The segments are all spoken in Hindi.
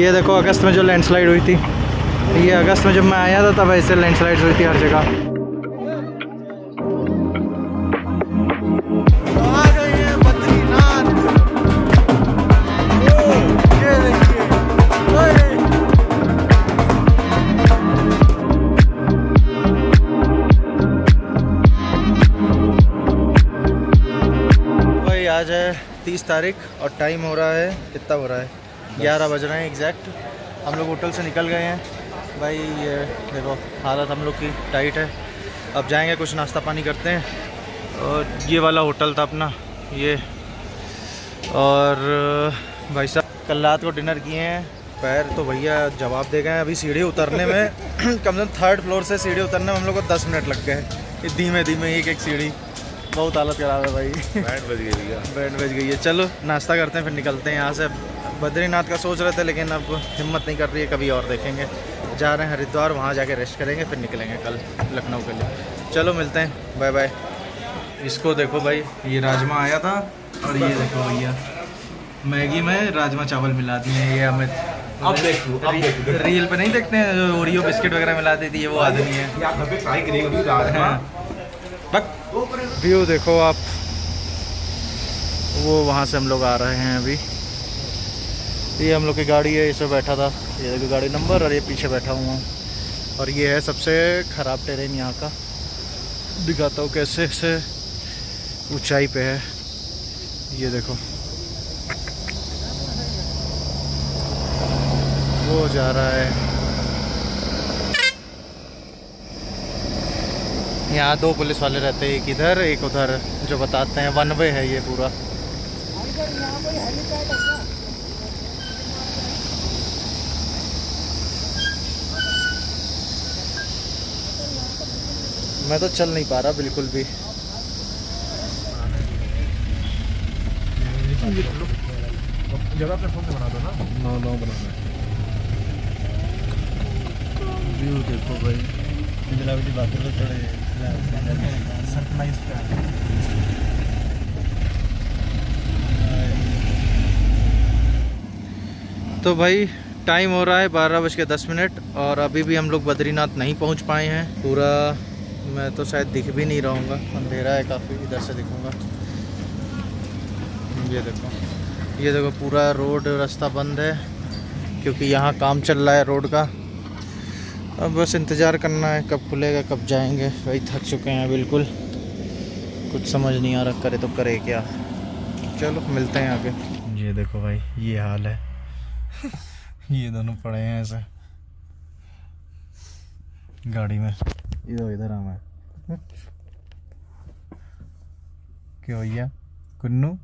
ये देखो अगस्त में जो लैंडस्लाइड हुई थी। ये अगस्त में जब मैं आया था, तब ऐसे लैंडस्लाइड हुई थी हर जगह। आज है तीस तारीख और टाइम हो रहा है, कितना हो रहा है? ग्यारह बज रहे हैं एग्जैक्ट हम लोग होटल से निकल गए हैं। भाई ये देखो हालत हम लोग की टाइट है। अब जाएँगे कुछ नाश्ता पानी करते हैं। और ये वाला होटल था अपना ये। और भाई साहब कल रात को डिनर किए हैं। पैर तो भैया जवाब दे गए हैं। अभी सीढ़ी उतरने में कम से कम थर्ड फ्लोर से सीढ़ी उतरने में हम लोग को दस मिनट लग गए। धीमे धीमे एक एक सीढ़ी। बहुत हालत खराब है भाई। बैंड बज गई भैया। बैंड बज गई है। चलो नाश्ता करते हैं फिर निकलते हैं यहाँ से। बद्रीनाथ का सोच रहे थे लेकिन अब हिम्मत नहीं कर रही है कभी और देखेंगे। जा रहे हैं हरिद्वार वहाँ जाके रेस्ट करेंगे फिर निकलेंगे कल लखनऊ के लिए। चलो मिलते हैं। बाय बाय इसको देखो भाई ये राजमा आया था और ये देखो भैया। मैगी में राजमा चावल मिला दिए हैं ये अमित। अब देख अब देख। रील पे नहीं देखते हैं जो ओरियो बिस्किट वगैरह मिला देती है वो आदमी है। व्यू देखो आप। वो वहाँ से हम लोग आ रहे हैं अभी। ये हम लोग की गाड़ी है, इसमें बैठा था। ये देखो गाड़ी नंबर और ये पीछे बैठा हुआ हूँ। और ये है सबसे ख़राब टेरेन यहाँ का। दिखाता हूँ कैसे से ऊंचाई पे है। ये देखो। वो जा रहा है। यहाँ दो पुलिस वाले रहते हैं, एक इधर, एक उधर, जो बताते हैं। वन वे है ये पूरा। मैं तो चल नहीं पा रहा बिल्कुल भी। जगह प्लेटफॉर्म से बना दो ना। नौ नौ बनाना व्यू देखो भाई। तो भाई टाइम हो रहा है बारह बज के दस मिनट और अभी भी हम लोग बद्रीनाथ नहीं पहुँच पाए हैं। पूरा मैं तो शायद दिख भी नहीं रहूँगा अंधेरा है काफ़ी, इधर से दिखूँगा। ये देखो ये देखो पूरा रोड, रास्ता बंद है, क्योंकि यहाँ काम चल रहा है रोड का। अब बस इंतज़ार करना है, कब खुलेगा, कब जाएँगे। वही थक चुके हैं बिल्कुल। कुछ समझ नहीं आ रहा, करे तो करे क्या। चलो, मिलते हैं आगे। ये देखो भाई, ये हाल है। ये दोनों पड़े हैं ऐसे। गाड़ी में। इधर इधर आना। है क्यों भैया? Kunnu?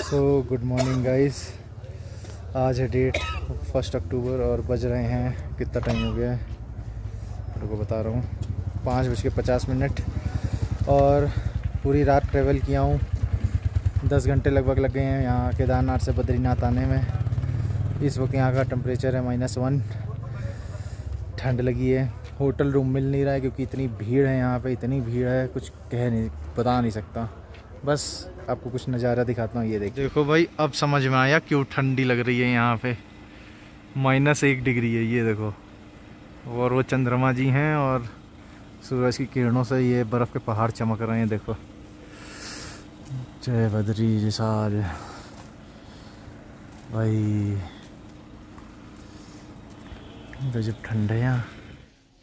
So good morning guys आज है डेट फ़र्स्ट अक्टूबर और बज रहे हैं। कितना टाइम हो गया है? को बता रहा हूँ। पाँच बज के पचास मिनट। और पूरी रात ट्रैवल किया हूँ। दस घंटे लगभग लग गए हैं यहाँ केदारनाथ से बद्रीनाथ आने में। इस वक्त यहाँ का टेम्परेचर है माइनस वन ठंड लगी है। होटल रूम मिल नहीं रहा है क्योंकि इतनी भीड़ है यहाँ पे, इतनी भीड़ है, कुछ कह नहीं, बता नहीं सकता। बस आपको कुछ नज़ारा दिखाता हूँ, ये देख देखो भाई, अब समझ में आया क्यों ठंडी लग रही है यहाँ पे। माइनस एक डिग्री है, ये देखो। और वो चंद्रमा जी हैं और सूरज की किरणों से ये बर्फ़ के पहाड़ चमक रहे हैं, देखो। जय बद्री विशाल भाई गजब ठंड है यहाँ।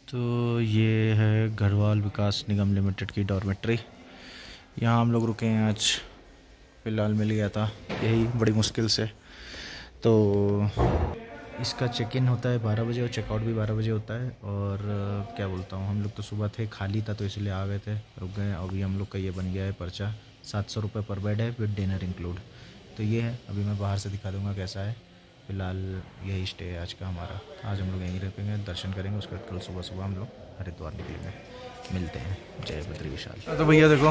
तो ये है गढ़वाल विकास निगम लिमिटेड की डॉर्मेट्री। यहाँ हम लोग रुके हैं आज, फ़िलहाल मिल गया था, यही बड़ी मुश्किल से। तो इसका चेक इन होता है बारह बजे और चेकआउट भी बारह बजे होता है और क्या बोलता हूँ, हम लोग तो सुबह थे, खाली था तो इसलिए आ गए थे, रुक गए अभी हम लोग का ये बन गया है पर्चा, सात सौ रुपये पर बेड है विद डिनर इंक्लूड। तो ये है, अभी मैं बाहर से दिखा दूँगा कैसा है। फ़िलहाल यही स्टे है आज का हमारा। आज हम लोग यहीं रुकेंगे दर्शन करेंगे उसके बाद कल सुबह सुबह हम लोग हरिद्वार निकलेंगे। मिलते हैं। जय बद्री विशाल। तो भैया देखो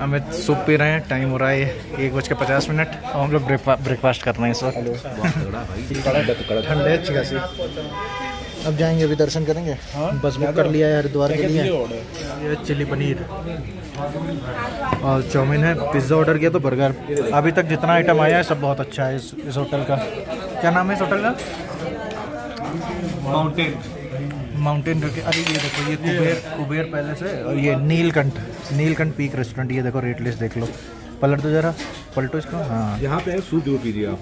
हमें सूप पी रहे हैं टाइम हो रहा है एक बज के पचास मिनट और हम लोग ब्रेकफास्ट कर रहे हैं इस वक्त। ठंडे अच्छी खासी अब जाएँगे अभी दर्शन करेंगे। हाँ, बस बुक कर लिया है हरिद्वार के लिए। ये चिली पनीर। और चाउमीन है। पिज़्ज़ा ऑर्डर किया तो बर्गर अभी तक जितना आइटम आया है सब बहुत अच्छा है इस इस होटल का। क्या नाम है इस होटल का? माउंटेन माउंटेन करके। अरे ये देखो ये कुबेर कुबेर पैलेस है। और ये नीलकंठ नीलकंठ पीक रेस्टोरेंट ये देखो रेट लिस्ट देख लो। पलट दो जरा। पलटो इसको? हाँ। यहाँ पे सूप ज़रूर पीजिए आप।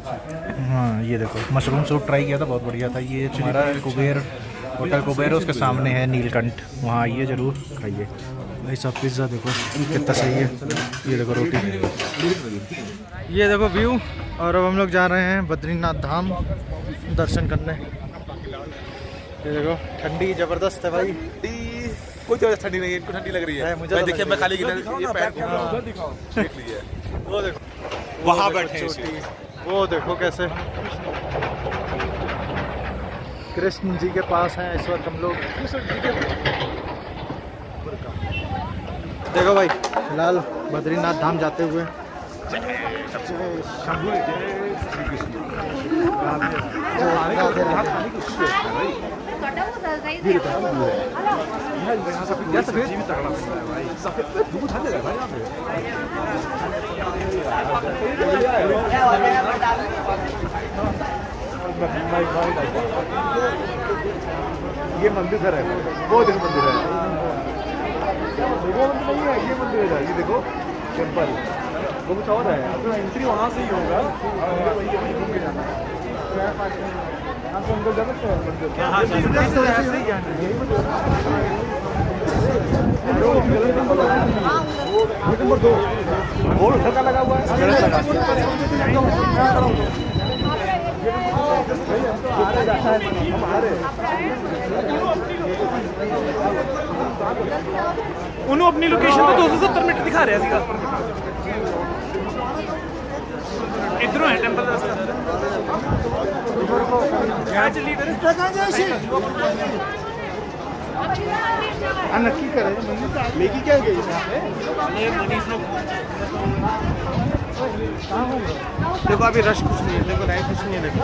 हाँ ये देखो मशरूम सूप ट्राई किया था बहुत बढ़िया था। ये हमारा कुबेर होटल कुबेर उसके सामने है नीलकंठ। वहाँ आइए ज़रूर खाइए। भाई साहब पिज़्ज़ा देखो कितना सही है। ये देखो रोटी। ये देखो व्यू और अब हम लोग जा रहे हैं बद्रीनाथ धाम दर्शन करने। ये देखो ठंडी ज़बरदस्त है भाई। कोई ठंडी नहीं है इनको ठंडी लग रही है, है मुझे तो देखिए मैं खाली है। ये पैर को देख लीजिए। वो देखो। वहाँ वो देखो बैठे हैं वो देखो कैसे कृष्ण जी के पास हैं इस वक्त हम लोग देखो भाई फ़िलहाल बद्रीनाथ धाम जाते हुए ये मंदिर सर है। वो देखो मंदिर है। वो मंदिर नहीं है ये मंदिर है। ये देखो टेंपल वो कुछ और है। अपना एंट्री वहाँ से ही होगा। वही घूम के जाना है उन्होंने अपनी लोकेशन तो दो सौ सत्तर मीटर दिखा रहे हैं इधरों है टेंपल नक्की करे लेके क्या गई देखो, अभी रश कुछ नहीं है, देखो लाइन कुछ नहीं है, देखो।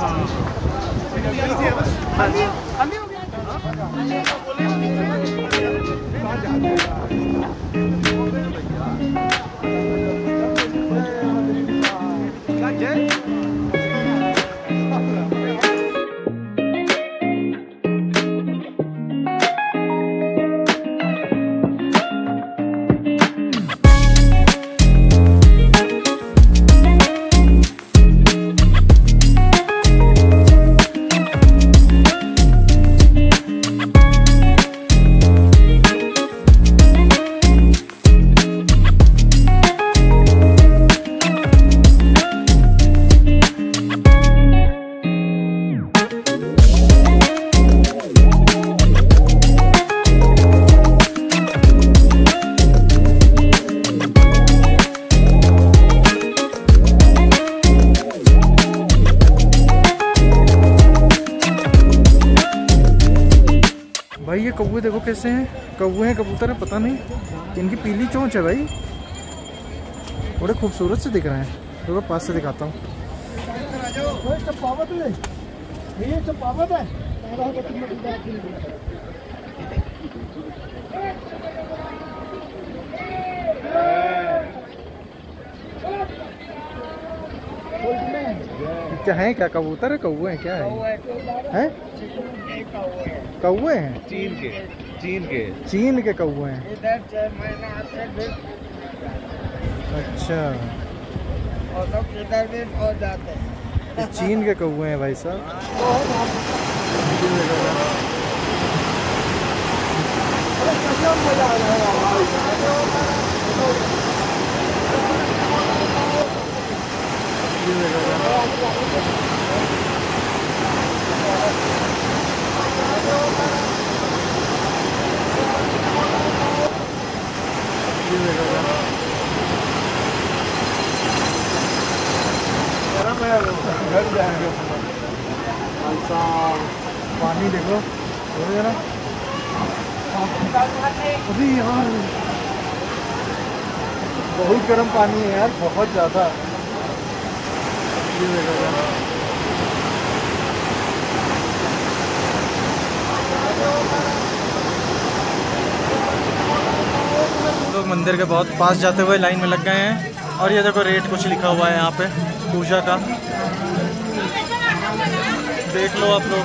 कैसे हैं? कौए हैं कबूतर हैं? पता नहीं। इनकी पीली चोंच है भाई। बड़े खूबसूरत से दिख रहे हैं। देखो पास से दिखाता हूँ। क्या है? क्या कबूतर है? कौवे हैं? क्या है? हैं। कौवे हैं? चीन के। चीन के। चीन के कौवे हैं। इधर छह महीना आते फिर अच्छा। और सब इधर भी पहुँच जाते हैं। चीन के कौवे हैं भाई साहब। पानी देखो जरा यार बहुत गर्म पानी है यार बहुत ज़्यादा। लोग मंदिर के बहुत पास जाते हुए लाइन में लग गए हैं। और ये देखो रेट कुछ लिखा हुआ है यहाँ पे, पूजा का। देख लो आप लोग।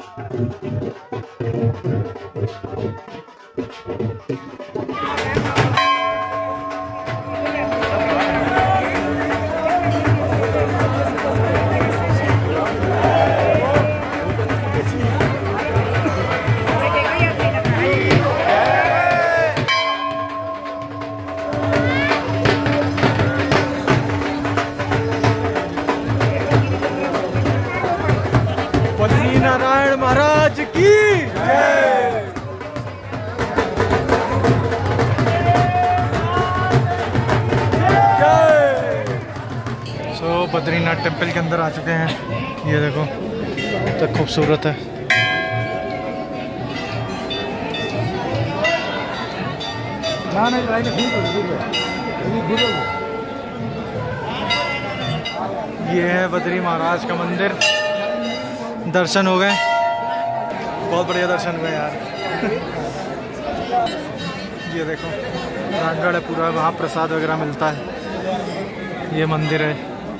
बद्री टेंपल के अंदर आ चुके हैं। ये देखो तो खूबसूरत है। ये है बद्री महाराज का मंदिर। दर्शन हो गए। बहुत बढ़िया दर्शन हुए यार। ये देखो राजगढ़ है पूरा वहाँ प्रसाद वगैरह मिलता है। ये मंदिर है।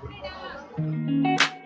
可以的。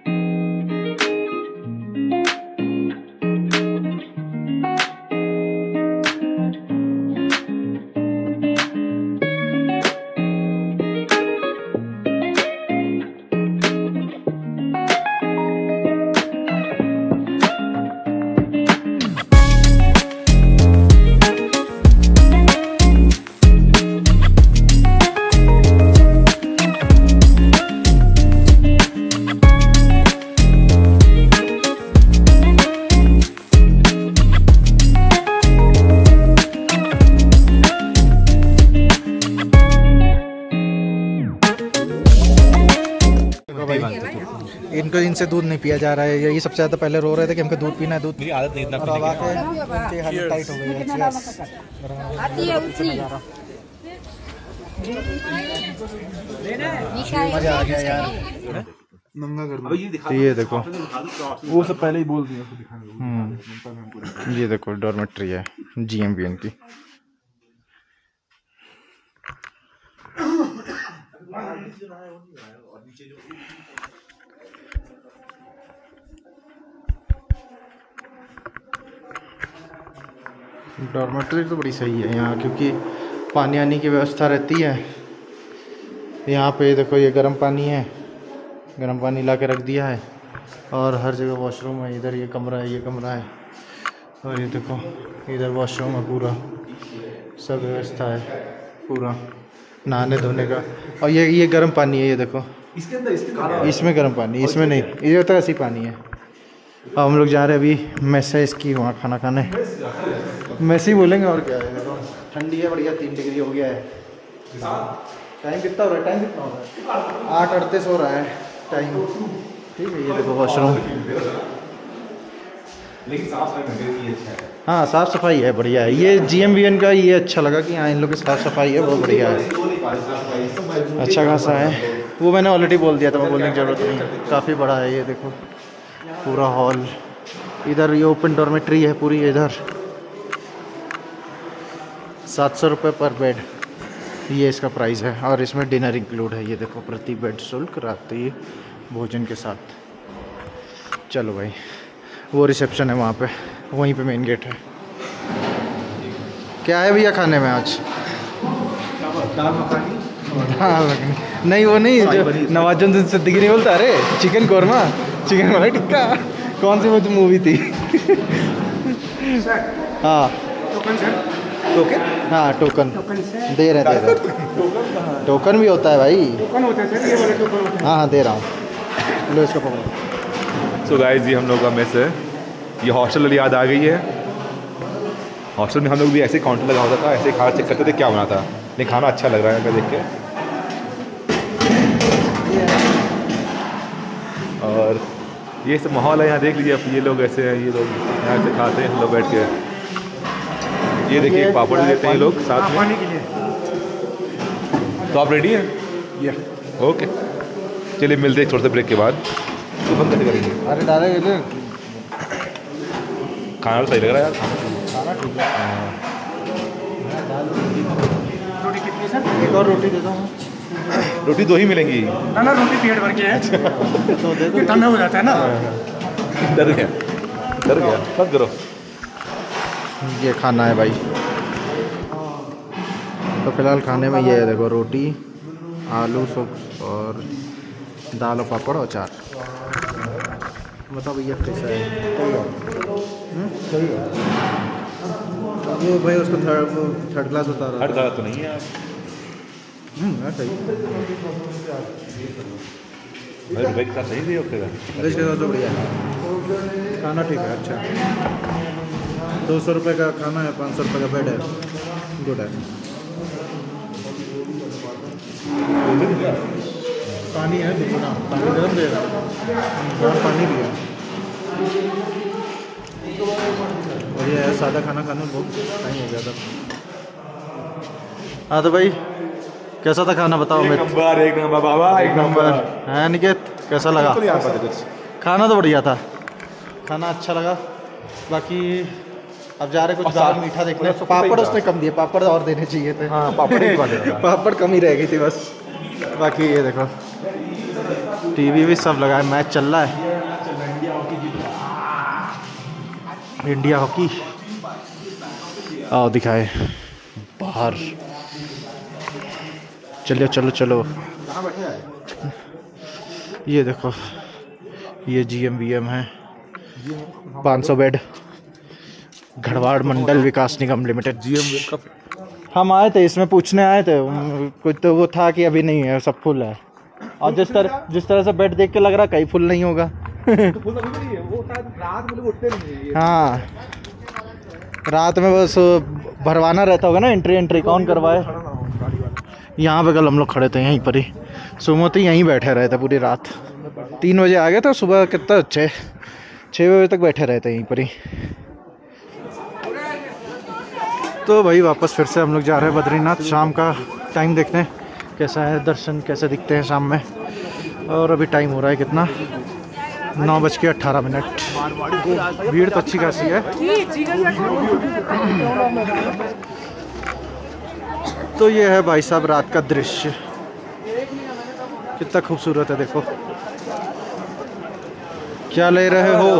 इनसे दूध नहीं पिया जा रहा है। यही सबसे ज़्यादा पहले रो रहे थे कि हमको दूध पीना है दूध आदत नहीं इतना और अब आके इनकी हालत टाइट हो गई है। Cheers। आती है उठी मज़ा आ गया यार। अबे ये तो ये देखो। वो सब पहले ही बोल दिया। को। हम्म। ये देखो डॉर्मेट्री है जीएमबीएन की डॉर्मेट्री तो बड़ी सही है यहाँ क्योंकि पानी आने की व्यवस्था रहती है। यहाँ पे देखो ये गर्म पानी है गर्म पानी ला के रख दिया है और हर जगह वॉशरूम है इधर ये कमरा है ये कमरा है और ये देखो इधर वॉशरूम है पूरा सब व्यवस्था है पूरा नहाने धोने का और ये ये गर्म पानी है ये देखो। इसके अंदर इसमें गर्म पानी इसमें नहीं ये तो ऐसी पानी है। अब हम लोग जा रहे हैं अभी मैसेज की वहाँ खाना खाने। मैसी बोलेंगे और क्या है? देखो ठंडी है बढ़िया तीन डिग्री हो गया है। टाइम कितना हो रहा है? टाइम कितना हो रहा है? आठ अड़तीस हो रहा है टाइम। ठीक है ये देखो वॉशरूम लेकिन साफ़ सफ़ाई में ये अच्छा है। हाँ साफ़ सफ़ाई है बढ़िया है। ये जी का ये अच्छा लगा कि हाँ इन लोग की साफ़ सफ़ाई है बहुत बढ़िया है। अच्छा खासा है। वो मैंने ऑलरेडी बोल दिया था मैं बोलने की ज़रूरत नहीं। काफ़ी बड़ा है ये देखो। पूरा हॉल इधर ये ओपन डॉर्मेट्री है पूरी इधर। सात सौ रुपये पर बेड। ये इसका प्राइस है। और इसमें डिनर इंक्लूड है। ये देखो प्रति बेड शुल्क रात्रि भोजन के साथ। चलो भाई वो रिसेप्शन है वहाँ पे। वहीं पे मेन गेट है। क्या है भैया खाने में आज? दाल मखानी। दाल मखनी। नहीं वो नहीं। जो नवाजुद्दीन सिद्दीकी नहीं बोलता? अरे चिकन कौरमा। चिकन मलाई टिक्का। कौन सी वो मूवी थी? हाँ। टोकन हाँ टोकन दे रहे दे रहे टोकन भी होता है भाई। टोकन होते हैं सर ये वाले टोकन होते हाँ। हाँ दे रहा हूँ। लो इसको पकड़ो। सो गाइस ये हम लोग का मेस है। ये हॉस्टल वाली याद आ गई है। हॉस्टल में हम लोग भी ऐसे काउंटर लगा होता था ऐसे ही खाना चेक करते थे क्या बना था? नहीं खाना अच्छा लग रहा है अगर देख के। और ये सब माहौल है यहाँ देख लीजिए आप ये लोग ऐसे हैं ये लोग यहाँ से खाते हैं हम लोग बैठ के। ये देखिए पापड़ देते हैं? लोग साथ में। पानी के लिए। तो आप रेडी हैं? ओके चलिए मिलते हैं छोटे से ब्रेक के बाद। तो बंद कैसे करेंगे अरे खाना तो सही लग रहा है यार। रोटी कितनी सर? एक और रोटी दे दो। रोटी दो ही मिलेंगी। ना ना रोटी पेट भर के है। तो दे ये ठंडा हो जाता है ना। डर गया। डर गया। सब करो। ये खाना है भाई। तो फ़िलहाल खाने में ये है देखो रोटी आलू सब और दाल और पापड़ और अचार। बताओ भैया कैसा है? सही है वो भाई उसका थर्ड थर्ड क्लास बता रहा हट गलत तो नहीं है हम्म हाँ, सही। वेज के साथ तो बढ़िया खाना ठीक है अच्छा। दो सौ रुपये का खाना है पाँच सौ रुपये का बेड है। गुड है पानी है दुगुना पानी गर्म दे रहा हाँ। पानी भी है। बढ़िया है सादा खाना खाने में बहुत टाइम हो गया था। हाँ तो भाई कैसा था खाना बताओ मैं नंबर एक नंबर बाबा एक नंबर। है निकेत कैसा लगा? खाना तो बढ़िया था। खाना अच्छा लगा। बाकी अब जा रहे कुछ दाल मीठा देखने। पापड़ उसने कम दिए पापड़ और देने चाहिए थे। हाँ, पापड़ ही पापड़ कम ही रह गई थी बस। बाकी ये देखो टीवी भी सब लगा है मैच चल रहा है। India hockey. आओ दिखाए। बाहर। चलो चलो चलो। ये देखो ये जी एम वी एम है। 500 bed. Garhwal Mandal Vikas Nigam limited. GM हम आए थे इसमें पूछने आए थे। कुछ तो वो था कि अभी नहीं है सब फुल है। और जिस तरह जिस तरह से बेड देख के लग रहा कहीं फुल नहीं होगा। हाँ रात में बस भरवाना रहता होगा ना एंट्री एंट्री कौन करवाए? यहाँ पे कल हम लोग खड़े थे यहीं पर ही। सुबह तो यहीं बैठे रहे थे पूरी रात। तीन बजे आ गए थे सुबह कितना छः छः बजे तक बैठे रहे थे यहीं पर ही। तो भाई वापस फिर से हम लोग जा रहे हैं बद्रीनाथ, शाम का टाइम देखने। कैसा है दर्शन, कैसे दिखते हैं शाम में? और अभी टाइम हो रहा है कितना? नौ बज के अट्ठारह मिनट। भीड़ तो अच्छी खासी है। तो ये है भाई साहब रात का दृश्य। कितना खूबसूरत है, देखो। क्या ले रहे हो?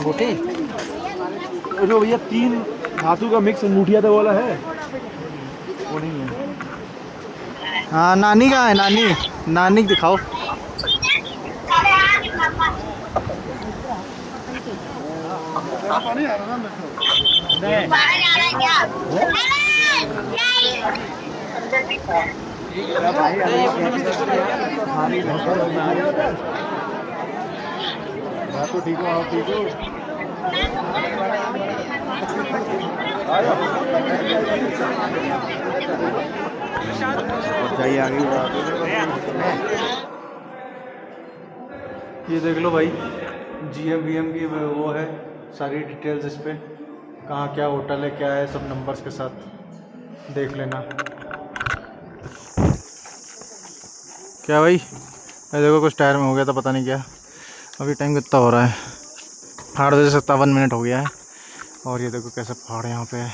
अंगूठी? जो भैया तीन धातु का मिक्स अंगूठिया तो वाला है। वो नहीं है। हाँ नानी कहाँ है नानी। नानी दिखाओ। बाहर है तो ठीक हो आप ठीक हो? जाइए आगे। ये देख लो भाई जी एम वी एम की वो है सारी डिटेल्स इस पर कहाँ क्या होटल है क्या है सब नंबर्स के साथ। देख लेना। क्या भाई? ये देखो कुछ टायर में हो गया था पता नहीं क्या। अभी टाइम कितना हो रहा है? आठ बजे सत्तावन मिनट हो गया है। और ये देखो कैसे पहाड़ यहाँ पे। है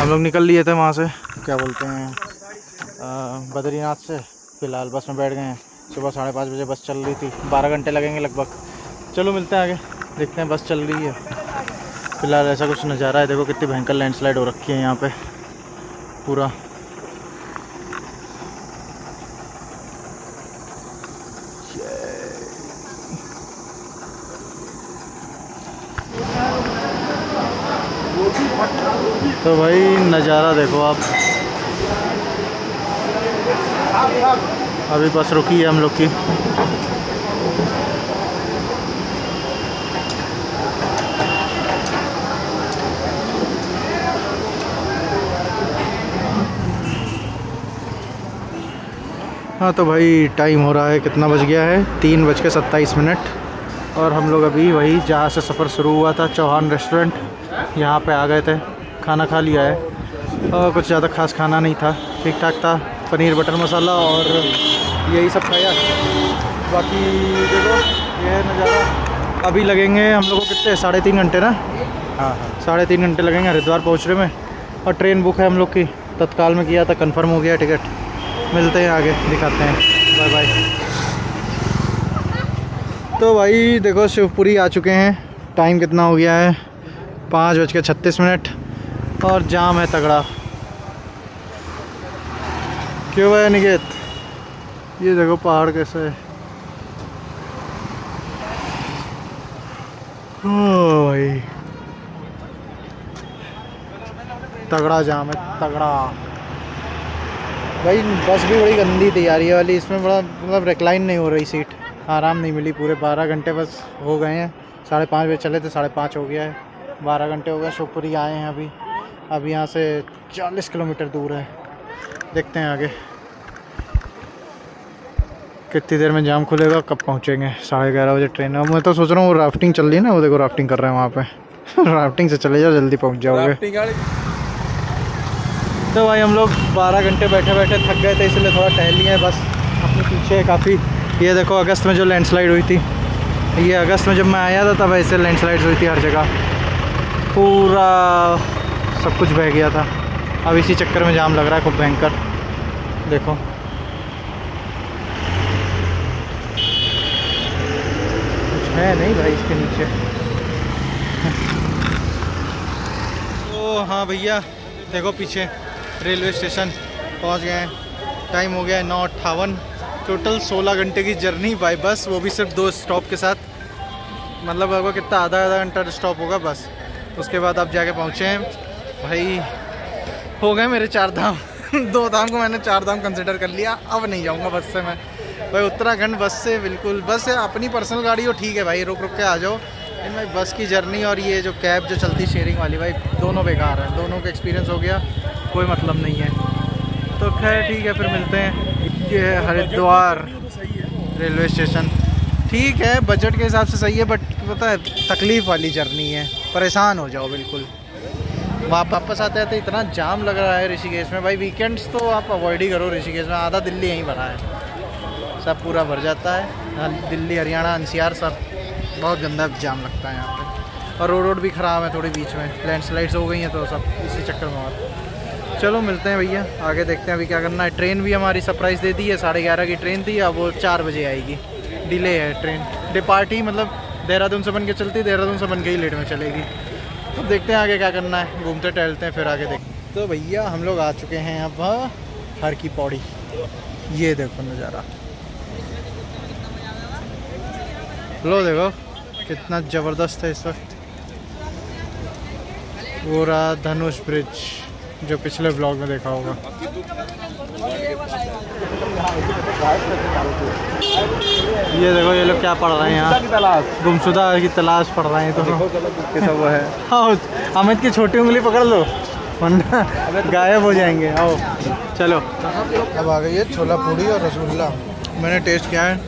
हम लोग निकल लिए थे वहाँ से। क्या बोलते हैं? बद्रीनाथ से। फ़िलहाल बस में बैठ गए हैं। सुबह साढ़े पाँच बजे बस चल रही थी। बारह घंटे लगेंगे लगभग। चलो मिलते हैं आगे। देखते हैं बस चल रही है। फ़िलहाल ऐसा कुछ नज़ारा है। देखो कितनी भयंकर लैंडस्लाइड हो रखी है यहाँ पे। पूरा। तो भाई, नज़ारा देखो आप। अभी बस रुकी है हम लोग की। हाँ तो भाई टाइम हो रहा है, कितना बज गया है? तीन बज के सत्ताईस मिनट। और हम लोग अभी वही जहाँ से सफ़र शुरू हुआ था, चौहान रेस्टोरेंट यहाँ पे आ गए थे। खाना खा लिया है। और कुछ ज़्यादा खास खाना नहीं था। ठीक ठाक था। पनीर बटर मसाला और यही सब खाया। बाकी देखो ये नज़ारा। अभी लगेंगे हम लोग को कितने? साढ़े तीन घंटे ना? हाँ हाँ। साढ़े तीन घंटे लगेंगे हरिद्वार पहुँचने में। और ट्रेन बुक है हम लोग की। तत्काल में किया था कंफर्म हो गया टिकट। मिलते हैं आगे दिखाते हैं। बाय बाय तो भाई देखो शिवपुरी आ चुके हैं। टाइम कितना हो गया है? पाँच बज के छत्तीस मिनट। और जाम है तगड़ा। क्यों भाई निकेत? ये देखो पहाड़ कैसे है। भाई। तगड़ा जाम है, तगड़ा। भाई, बस भी बड़ी गंदी तैयारी यार वाली, इसमें बड़ा मतलब रिक्लाइन नहीं हो रही सीट आराम नहीं मिली पूरे, बारह घंटे बस हो गए हैं। साढ़े पाँच बजे चले थे, साढ़े पाँच हो गया है। बारह घंटे हो गए शिवपुरी आए हैं अभी। अभी यहाँ से चालीस किलोमीटर दूर है। देखते हैं आगे। कितनी देर में जाम खुलेगा कब पहुँचेंगे? साढ़े ग्यारह बजे ट्रेन है। मैं तो सोच रहा हूँ वो राफ्टिंग चल रही है ना वो देखो राफ्टिंग कर रहे हैं वहाँ पे। राफ्टिंग से चले जाओ जल्दी पहुँच जाओगे। तो भाई हम लोग 12 घंटे बैठे बैठे थक गए थे इसलिए थोड़ा टहल लिए हैं बस अपने पीछे काफ़ी। ये देखो अगस्त में जो लैंडस्लाइड हुई थी। ये अगस्त में जब मैं आया था तब ऐसे लैंडस्लाइड हुई थी हर जगह। पूरा सब कुछ बह गया था। अब इसी चक्कर में जाम लग रहा है खूब भयंकर। देखो। कुछ है नहीं भाई इसके नीचे। तो हाँ भैया, देखो पीछे, रेलवे स्टेशन पहुँच गए टाइम हो गया है नौ अट्ठावन। टोटल 16 घंटे की जर्नी बाय बस वो भी सिर्फ़ दो स्टॉप के साथ। मतलब आपको कितना आधा आधा घंटा स्टॉप होगा, बस। उसके बाद आप जाके पहुँचे हैं। भाई, हो गए मेरे चार धाम। दो धाम को मैंने चार धाम कंसिडर कर लिया। अब नहीं जाऊँगा बस से मैं। भाई, उत्तराखंड बस से बिल्कुल। बस से अपनी पर्सनल गाड़ी हो, ठीक है भाई, रुक रुक के आ जाओ। लेकिन भाई, बस की जर्नी और ये जो कैब जो चलती शेयरिंग वाली, भाई, दोनों बेकार है। दोनों का एक्सपीरियंस हो गया। कोई मतलब नहीं है। तो खैर, ठीक है, फिर मिलते हैं। ये हरिद्वार रेलवे स्टेशन। ठीक है बजट के हिसाब से सही है बट पता है, तकलीफ़ वाली जर्नी है। परेशान हो जाओ, बिल्कुल। वापस आते आते इतना जाम लग रहा है ऋषिकेश में। भाई वीकेंड्स तो आप अवॉइड ही करो ऋषिकेश में। आधा दिल्ली यहीं भरा है। सब पूरा भर जाता है। हाँ, दिल्ली हरियाणा एनसीआर सब बहुत गंदा जाम लगता है यहाँ पे। और रोड रोड भी ख़राब है थोड़ी बीच में। लैंडस्लाइड्स हो गई हैं तो सब इसी चक्कर में और। चलो मिलते हैं भैया। आगे देखते हैं अभी क्या करना है। ट्रेन भी हमारी सरप्राइज़ दे दी है। साढ़े ग्यारह की ट्रेन थी। अब वो चार बजे आएगी। डिले है ट्रेन। डिपार्ट ही मतलब देहरादून से बन के चलती देहरादून से बन के ही लेट में चलेगी। तो देखते हैं आगे क्या करना है। घूमते टहलते हैं, फिर आगे देख। तो भैया, हम लोग आ चुके हैं अब हर की पौड़ी। ये देखो नज़ारा। लो देखो, कितना ज़बरदस्त है इस वक्त। वो रहा धनुष ब्रिज, जो पिछले ब्लॉग में देखा होगा। ये देखो ये लोग क्या पढ़ रहे हैं यहाँ? गुमशुदा की तलाश। पढ़ रहे हैं तो। वो है। हाँ अमित की छोटी उंगली पकड़ लो। वरना गायब हो जाएँगे। आओ चलो। अब आ गई है छोला पूड़ी और रसगुल्ला। मैंने टेस्ट किया है।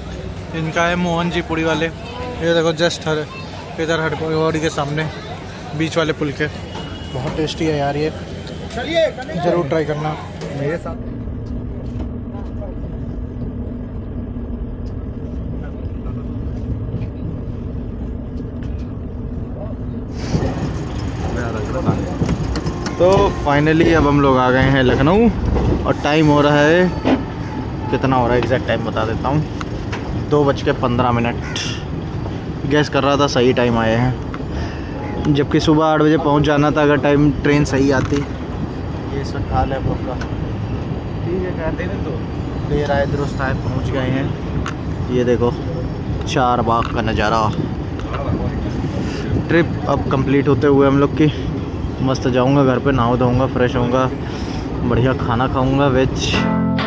इनका है मोहन जी पूड़ी वाले। ये देखो जस्ट हर इधर हटकोड़ी के सामने बीच वाले पुल के बहुत टेस्टी है यार ये। ज़रूर ट्राई करना। मेरे साथ तो फाइनली अब हम लोग आ गए हैं लखनऊ और टाइम हो रहा है, कितना हो रहा है एग्जैक्ट टाइम बता देता हूँ। दो बज के पंद्रह मिनट। गैस कर रहा था सही टाइम आए हैं। जबकि सुबह आठ बजे पहुँच जाना था, अगर टाइम ट्रेन सही आती। ये वक्त हाल है हम ठीक है कहते हैं तो। देर आए, दुरुस्त आए, पहुँच गए हैं। ये देखो, चार बाग का नज़ारा। ट्रिप अब कंप्लीट होते हुए हम लोग की। मस्त जाऊँगा घर पे नहा धोऊँगा फ्रेश होऊँगा बढ़िया खाना खाऊँगा वेज